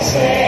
Senhor.